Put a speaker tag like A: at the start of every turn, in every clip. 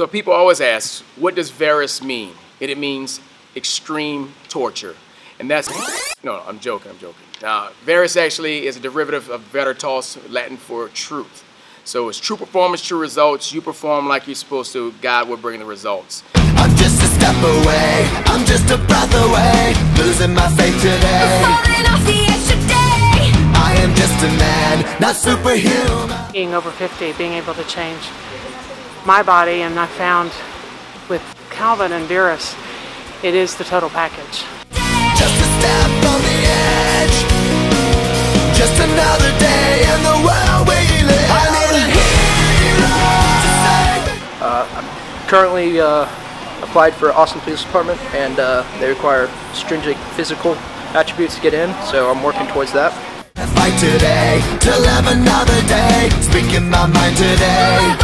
A: So people always ask, what does Verus mean? And it means extreme torture. And that's, no, I'm joking, I'm joking. Now, Verus actually is a derivative of veritas, Latin for truth. So it's true performance, true results. You perform like you're supposed to, God will bring the results.
B: I'm just a step away, I'm just a breath away, losing my faith today.
C: Falling off the edge today.
B: I am just a man, not superhuman.
D: being over 50, being able to change my body, and I found with Calvin and Verus, it is the total package.
B: Just a step on the edge. Just another day in the world we live. I need a hero to save me.
E: currently uh, applied for Austin Police Department, and uh, they require stringent physical attributes to get in. So I'm working towards that.
B: Fight today to live another day. Speaking my mind today.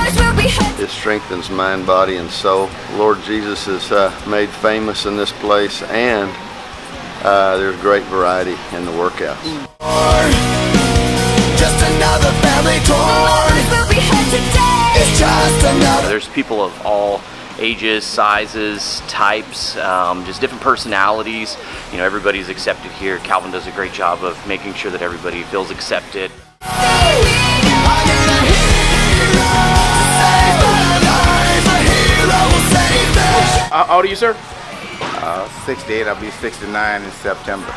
F: It strengthens mind, body, and soul. Lord Jesus is uh, made famous in this place, and uh, there's great variety in the workouts.
B: Just another family torn.
C: Voice will be heard today.
B: It's just another.
G: There's people of all ages, sizes, types, um, just different personalities. You know, everybody's accepted here. Calvin does a great job of making sure that everybody feels accepted.
A: how old are you, sir?
H: Uh, 68. I'll be 69 in September.